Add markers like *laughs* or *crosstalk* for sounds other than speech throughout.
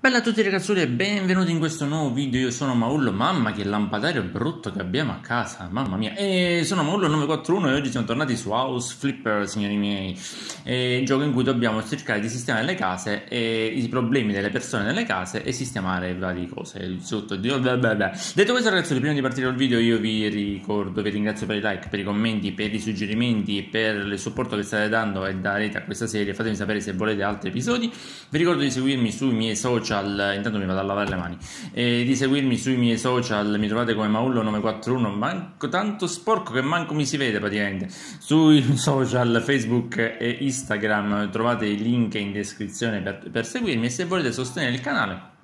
Bella a tutti ragazzuoli e benvenuti in questo nuovo video, io sono Maullo, mamma che lampadario brutto che abbiamo a casa, mamma mia, e sono Maullo941 e oggi siamo tornati su House Flipper signori miei, è gioco in cui dobbiamo cercare di sistemare le case e i problemi delle persone nelle case e sistemare varie cose. Sotto, detto questo ragazzuoli prima di partire col video io vi ricordo, vi ringrazio per i like, per i commenti, per i suggerimenti, per il supporto che state dando e darete a questa serie, fatemi sapere se volete altri episodi, vi ricordo di seguirmi sui miei social social, intanto mi vado a lavare le mani, e di seguirmi sui miei social, mi trovate come Maullo941, manco tanto sporco che manco mi si vede praticamente, sui *laughs* social Facebook e Instagram trovate i link in descrizione per, per seguirmi e se volete sostenere il canale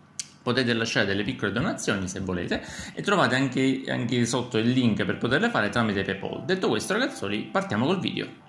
potete lasciare delle piccole donazioni se volete e trovate anche, anche sotto il link per poterle fare tramite Paypal. Detto questo ragazzoli partiamo col video.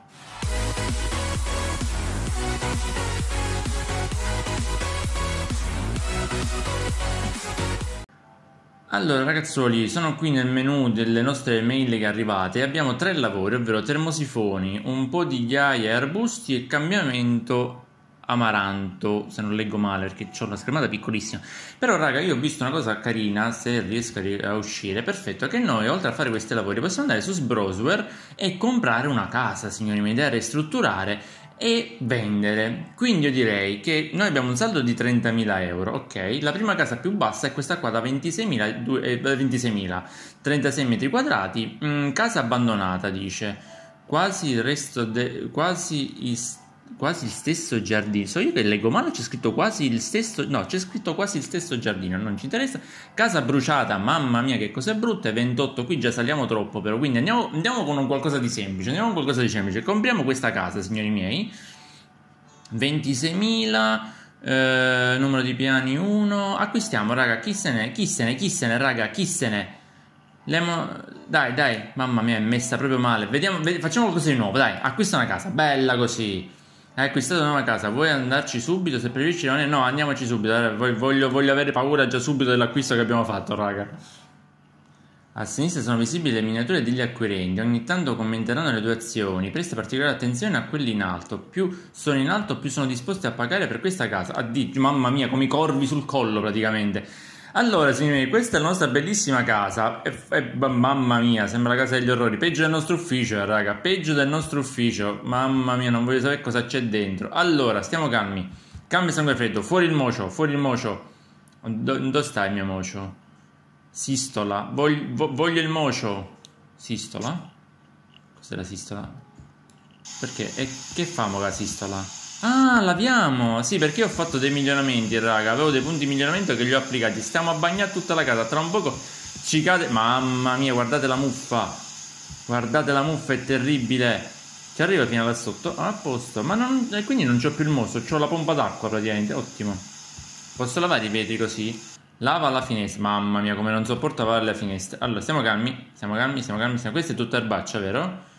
Allora ragazzoli, sono qui nel menu delle nostre mail che arrivate abbiamo tre lavori, ovvero termosifoni, un po' di ghiaia e arbusti e cambiamento amaranto, se non leggo male perché ho la schermata piccolissima. Però raga, io ho visto una cosa carina, se riesco a uscire, perfetto, che noi oltre a fare questi lavori possiamo andare su Sbrowser e comprare una casa, signori miei, da ristrutturare e vendere. Quindi io direi che noi abbiamo un saldo di 30.000 euro, ok? La prima casa più bassa è questa qua da 26.000, eh, 26.000 36 metri quadrati, mm, casa abbandonata dice. Quasi il resto, de- quasi il quasi il stesso giardino. So io che leggo male, c'è scritto quasi il stesso. No, c'è scritto quasi il stesso giardino, non ci interessa. Casa bruciata, mamma mia, che cose brutte. 28, qui già saliamo troppo, però. Quindi andiamo, andiamo con un qualcosa di semplice. Andiamo con qualcosa di semplice. Compriamo questa casa, signori miei. 26.000. Eh, numero di piani 1. Acquistiamo, raga. Chi se ne? Chi se ne? Chi se ne, raga? Chi se ne? Lemo... Dai, dai, mamma mia, è messa proprio male. Vediamo, vediamo, facciamo qualcosa di nuovo, dai. Acquista una casa, bella così. Hai acquistato una nuova casa, vuoi andarci subito? Se preferisci, è... no, andiamoci subito. Voglio, voglio avere paura già subito dell'acquisto che abbiamo fatto, raga. A sinistra sono visibili le miniature degli acquirenti, ogni tanto commenteranno le tue azioni, presta particolare attenzione a quelli in alto, più sono in alto più sono disposti a pagare per questa casa, addio, mamma mia, come i corvi sul collo praticamente. Allora, signori, questa è la nostra bellissima casa. E, e, mamma mia, sembra la casa degli orrori. Peggio del nostro ufficio, raga. Peggio del nostro ufficio. Mamma mia, non voglio sapere cosa c'è dentro. Allora, stiamo calmi. Calmi sangue freddo. Fuori il mocio, fuori il mocio. Do, sta il mio mocio? Sistola. Voglio, voglio il mocio. Sistola? Cos'è la sistola? Perché? E che famo la sistola? Ah, laviamo! Sì, perché ho fatto dei miglioramenti, raga. Avevo dei punti di miglioramento che li ho applicati. Stiamo a bagnare tutta la casa. Tra un poco ci cade. Mamma mia, guardate la muffa. Guardate la muffa, è terribile. Ci arriva fino là sotto. Ah, a posto. Ma non, eh, quindi non c'ho più il mostro, ho la pompa d'acqua praticamente. Ottimo. Posso lavare i vetri così? Lava la finestra. Mamma mia, come non sopporto lavare la finestra. Allora, stiamo calmi. Stiamo calmi, stiamo calmi. Stiamo... Questa è tutta erbaccia, vero?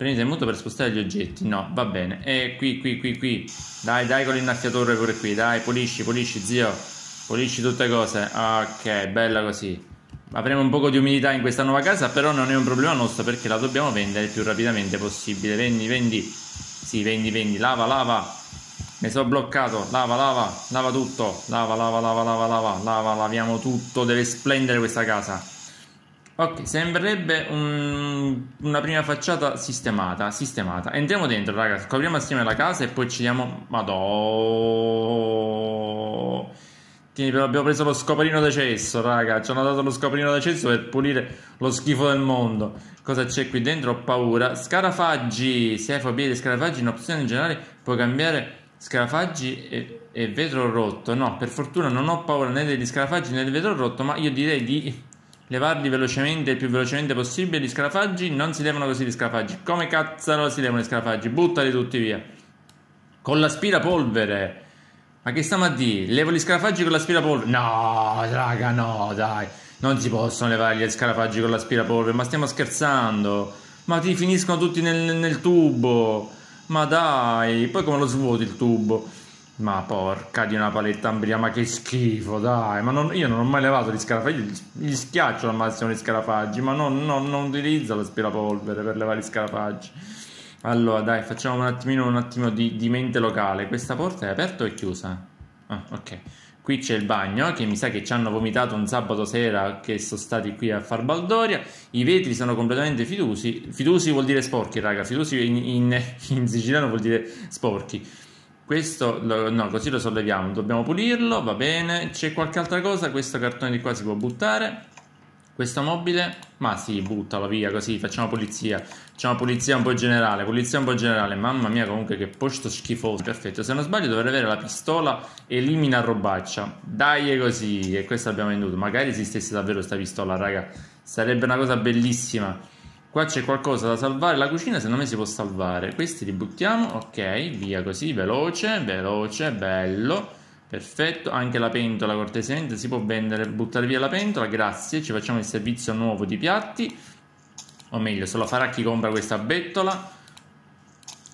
Prendete il muto per spostare gli oggetti. No, va bene. E qui, qui, qui, qui. Dai, dai con l'innaffiatore pure qui. Dai, pulisci, pulisci, zio. Pulisci tutte cose. Ok, bella così. Avremo un po' di umidità in questa nuova casa, però non è un problema nostro perché la dobbiamo vendere il più rapidamente possibile. Vendi, vendi. Sì, vendi, vendi. Lava, lava. Mi sono bloccato. Lava, lava. Lava tutto. Lava, lava, lava, lava, lava. Lava, laviamo tutto. Deve splendere questa casa. Ok, sembrerebbe un, una prima facciata sistemata, sistemata. Entriamo dentro, raga, scopriamo assieme la casa e poi ci diamo... Madò... Abbiamo preso lo scoprino da cesso, raga. Ci hanno dato lo scoprino da cesso per pulire lo schifo del mondo. Cosa c'è qui dentro? Ho paura. Scarafaggi. Se hai fobia di scarafaggi, in opzione generale puoi cambiare scarafaggi e, e vetro rotto. No, per fortuna non ho paura né degli scarafaggi né del vetro rotto, ma io direi di levarli velocemente, il più velocemente possibile, gli scarafaggi, non si levano così gli scarafaggi. Come cazzaro si levano gli scarafaggi? Buttali tutti via. Con l'aspirapolvere. Ma che stiamo a dire? Levo gli scarafaggi con l'aspirapolvere? No, raga, no, dai. Non si possono levare gli scarafaggi con l'aspirapolvere, ma stiamo scherzando. Ma ti finiscono tutti nel, nel tubo. Ma dai, poi come lo svuoti il tubo? Ma porca di una paletta ambria, ma che schifo, dai. Ma non, io non ho mai levato gli scarafaggi, gli schiaccio al massimo gli scarafaggi, ma non, non, non utilizzo l'aspirapolvere per levare gli scarafaggi. Allora, dai, facciamo un attimino un attimo di, di mente locale. Questa porta è aperta o è chiusa? Ah, ok. Qui c'è il bagno, che mi sa che ci hanno vomitato un sabato sera che sono stati qui a far baldoria. I vetri sono completamente fidusi. Fidusi vuol dire sporchi, raga. Fidusi in, in, in siciliano vuol dire sporchi. Questo, no, così lo solleviamo. Dobbiamo pulirlo, va bene. C'è qualche altra cosa? Questo cartone di qua si può buttare. Questo mobile? Ma sì, buttalo via così, facciamo pulizia. Facciamo pulizia un po' generale, pulizia un po' generale. Mamma mia, comunque che posto schifoso. Perfetto, se non sbaglio dovrei avere la pistola elimina robaccia. Dai così, e questo abbiamo venduto. Magari esistesse davvero questa pistola, raga. Sarebbe una cosa bellissima. Qua c'è qualcosa da salvare. La cucina secondo me si può salvare. Questi li buttiamo, ok, via così, veloce, veloce, bello. Perfetto, anche la pentola cortesemente si può vendere, buttare via la pentola, grazie, ci facciamo il servizio nuovo di piatti, o meglio, se lo farà chi compra questa bettola,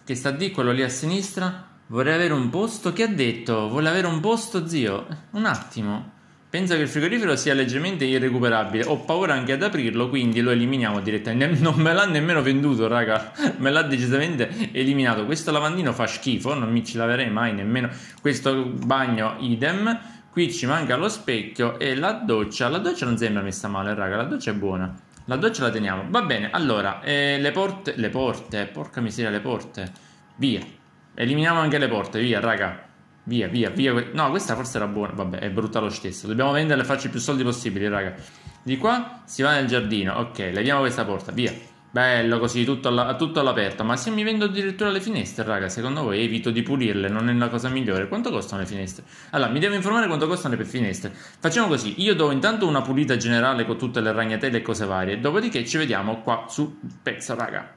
che sta di quello lì a sinistra, vorrei avere un posto, che ha detto? Vuole avere un posto, zio? Un attimo, Pensa che il frigorifero sia leggermente irrecuperabile. Ho paura anche ad aprirlo, quindi lo eliminiamo direttamente. Non me l'ha nemmeno venduto, raga. Me l'ha decisamente eliminato. Questo lavandino fa schifo, non mi ci laverei mai nemmeno. Questo bagno idem. Qui ci manca lo specchio e la doccia. La doccia non sembra messa male, raga. La doccia è buona. La doccia la teniamo. Va bene, allora, eh, le porte... Le porte, porca miseria, le porte. Via. Eliminiamo anche le porte, via, raga. Via, via, via. No, questa forse era buona. Vabbè, è brutta lo stesso. Dobbiamo venderle e farci più soldi possibili, raga. Di qua si va nel giardino. Ok, leviamo questa porta, via. Bello così, tutto, alla, tutto all'aperto. Ma se mi vendo addirittura le finestre, raga, secondo voi evito di pulirle? Non è la cosa migliore? Quanto costano le finestre? Allora, mi devo informare quanto costano le finestre. Facciamo così, io do intanto una pulita generale con tutte le ragnatele e cose varie. Dopodiché ci vediamo qua sul pezzo, raga.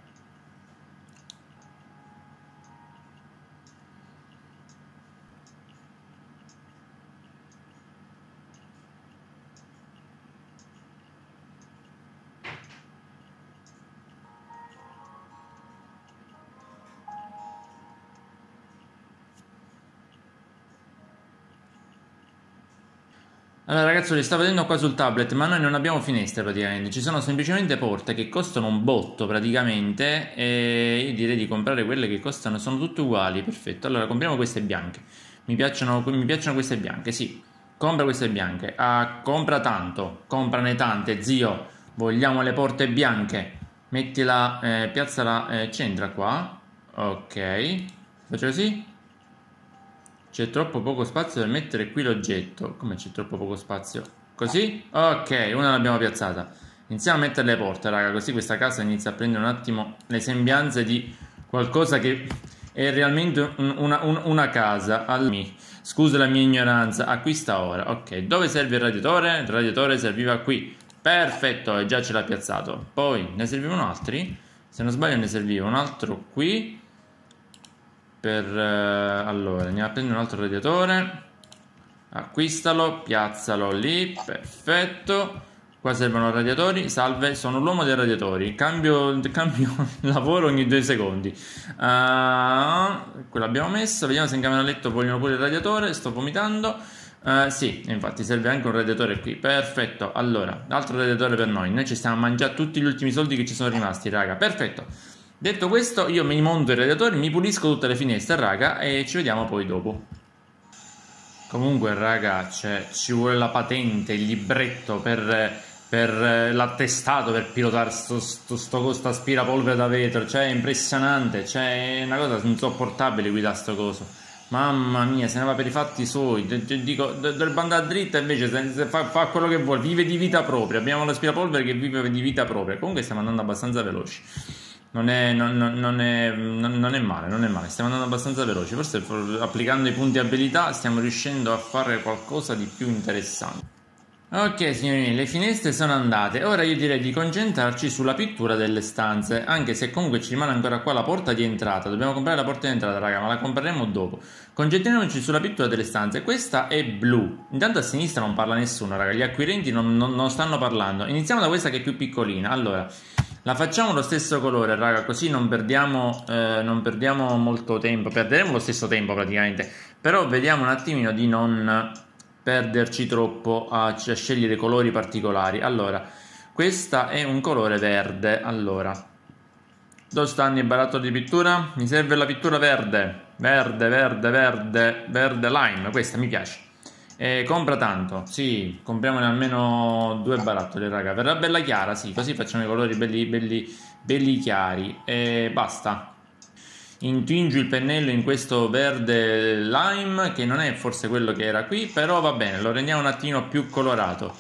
Allora ragazzi, li stavo vedendo qua sul tablet, ma noi non abbiamo finestre praticamente, ci sono semplicemente porte che costano un botto praticamente e io direi di comprare quelle che costano, sono tutte uguali, perfetto. Allora compriamo queste bianche, mi piacciono, mi piacciono queste bianche, sì, compra queste bianche, ah, compra tanto, comprane tante, zio, vogliamo le porte bianche, mettila, eh, piazzala, eh, centra qua, ok, faccio così, c'è troppo poco spazio per mettere qui l'oggetto. Come c'è troppo poco spazio? Così? Ok, una l'abbiamo piazzata. Iniziamo a mettere le porte, raga, così questa casa inizia a prendere un attimo le sembianze di qualcosa che è realmente una, una, una casa. Scusa la mia ignoranza, acquista ora. Ok, dove serve il radiatore? Il radiatore serviva qui. Perfetto, e già ce l'ha piazzato. Poi, ne servivano altri? Se non sbaglio ne serviva un altro qui per eh, allora andiamo a prendere un altro radiatore. Acquistalo piazzalo lì perfetto. Qua servono radiatori. Salve sono l'uomo dei radiatori. Cambio, *laughs* cambio lavoro ogni due secondi. Uh, quello abbiamo messo. Vediamo se in camera letto vogliono pure il radiatore. Sto vomitando. Uh, sì infatti serve anche un radiatore qui. Perfetto. Allora altro radiatore per noi. Noi ci stiamo a mangiare tutti gli ultimi soldi che ci sono rimasti raga. Perfetto Detto questo, io mi monto i radiatori, mi pulisco tutte le finestre, raga, e ci vediamo poi dopo. Comunque, raga, cioè, ci vuole la patente, il libretto per, per l'attestato per pilotare sto, sto, sto, sto aspirapolvere da vetro. Cioè, è impressionante, cioè, è una cosa insopportabile guidare sto coso. Mamma mia, se ne va per i fatti suoi. Dico, dovrebbe andare dritta invece fa, fa, quello che vuole, vive di vita propria. Abbiamo l'aspirapolvere che vive di vita propria. Comunque stiamo andando abbastanza veloci. Non è, non, non, è, non è, male, non è male, stiamo andando abbastanza veloci, forse applicando i punti abilità stiamo riuscendo a fare qualcosa di più interessante. Ok signori, le finestre sono andate, ora io direi di concentrarci sulla pittura delle stanze, anche se comunque ci rimane ancora qua la porta di entrata, dobbiamo comprare la porta di entrata raga, ma la compreremo dopo. Concentriamoci sulla pittura delle stanze, questa è blu, intanto a sinistra non parla nessuno raga, gli acquirenti non, non, non stanno parlando, iniziamo da questa che è più piccolina, allora... La facciamo lo stesso colore, raga, così non perdiamo, eh, non perdiamo molto tempo. Perderemo lo stesso tempo praticamente. Però vediamo un attimino di non perderci troppo a, a scegliere colori particolari. Allora, questa è un colore verde. Allora, dove stanno i barattoli di pittura? Mi serve la pittura verde. Verde, verde, verde, verde lime. Questa mi piace. Eh, compra tanto, sì, compriamone almeno due barattoli, raga. Verrà bella chiara, sì, così facciamo i colori belli, belli, belli chiari. E basta. Intingo il pennello in questo verde lime, che non è forse quello che era qui, però va bene, lo rendiamo un attimo più colorato.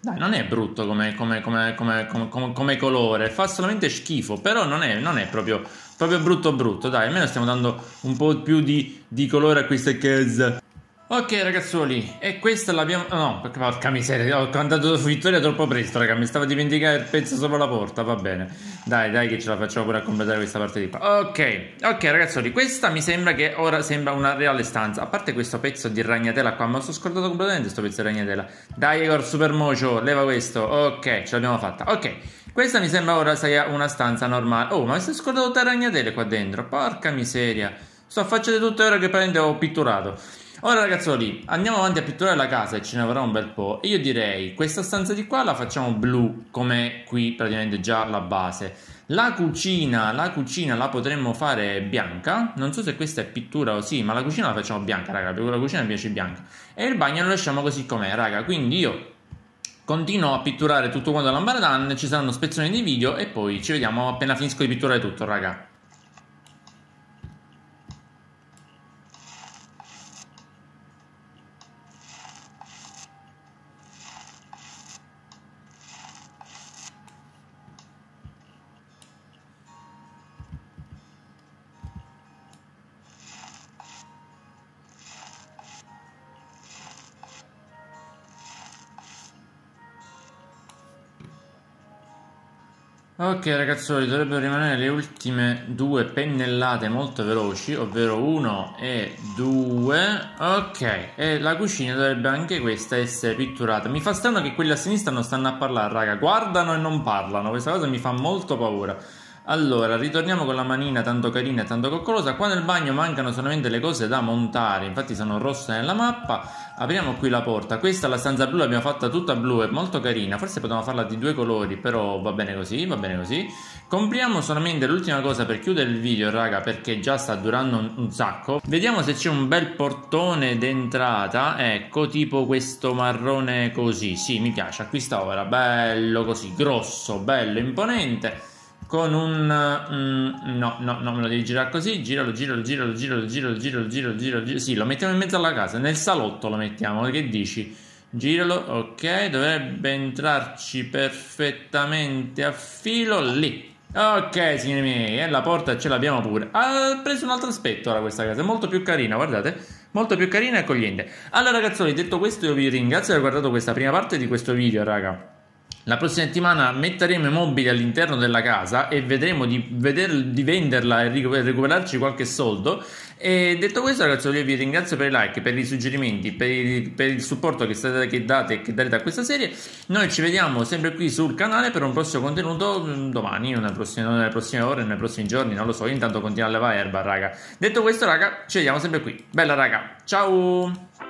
Dai, non è brutto come, come, come, come, colore, fa solamente schifo, però non è, non è proprio, proprio, brutto brutto, dai, almeno stiamo dando un po' più di, di colore a questa casa. Ok ragazzuoli, e questa l'abbiamo... No, porca miseria, ho cantato vittoria troppo presto, raga, mi stavo dimenticando il pezzo sopra la porta, va bene. Dai, dai che ce la facciamo pure a completare questa parte di qua. Ok, ok ragazzuoli, questa mi sembra che ora sembra una reale stanza. A parte questo pezzo di ragnatela qua, ma ho scordato completamente questo pezzo di ragnatela. Dai Igor, super mocio, leva questo. Ok, ce l'abbiamo fatta. Ok, questa mi sembra ora sia una stanza normale. Oh, ma mi sono scordato tutte le ragnatele qua dentro, porca miseria. Sto facendo tutte ore che praticamente ho pitturato. Ora ragazzoli, andiamo avanti a pitturare la casa e ce ne avrà un bel po'. Io direi, questa stanza di qua la facciamo blu, come qui praticamente già la base. La cucina, la cucina la potremmo fare bianca. Non so se questa è pittura o sì, ma la cucina la facciamo bianca, raga, perché la cucina mi piace bianca. E il bagno lo lasciamo così com'è, raga. Quindi io continuo a pitturare tutto quanto a Lambaradan, ci saranno spezzoni di video e poi ci vediamo appena finisco di pitturare tutto, raga. Ok ragazzoli, dovrebbero rimanere le ultime due pennellate molto veloci, ovvero 1 e 2. Ok, e la cucina dovrebbe anche questa essere pitturata. Mi fa strano che quelli a sinistra non stanno a parlare, raga. Guardano e non parlano, questa cosa mi fa molto paura. Allora, ritorniamo con la manina tanto carina e tanto coccolosa. Qua nel bagno mancano solamente le cose da montare, infatti sono rosse nella mappa. Apriamo qui la porta. Questa, la stanza blu, l'abbiamo fatta tutta blu, è molto carina. Forse potevamo farla di due colori, però va bene così, va bene così. Compriamo solamente l'ultima cosa per chiudere il video, raga, perché già sta durando un, un sacco. Vediamo se c'è un bel portone d'entrata. Ecco, tipo questo marrone così. Sì, mi piace, acquista ora. Bello così, grosso, bello, imponente con un mm, no, no, no, me lo devi girare così, giralo, giralo, giralo, giralo, giralo, giralo, giralo, giralo, giralo, sì, lo mettiamo in mezzo alla casa, nel salotto lo mettiamo, che dici? Giralo, ok, dovrebbe entrarci perfettamente a filo lì. Ok, signori miei, eh, la porta ce l'abbiamo pure. Ha preso un altro aspetto ora questa casa, molto più carina, guardate, molto più carina e accogliente. Allora ragazzoli, detto questo io vi ringrazio di aver guardato questa prima parte di questo video, raga. La prossima settimana metteremo i mobili all'interno della casa e vedremo di, veder, di venderla e recuperarci qualche soldo. E detto questo, ragazzi, io vi ringrazio per i like, per i suggerimenti, per il, per il supporto che, state, che date e che darete a questa serie. Noi ci vediamo sempre qui sul canale per un prossimo contenuto mm, domani, nelle prossime, nelle prossime ore, nei prossimi giorni, non lo so. Io intanto continuo a levare erba, raga. Detto questo, raga, ci vediamo sempre qui. Bella, raga. Ciao!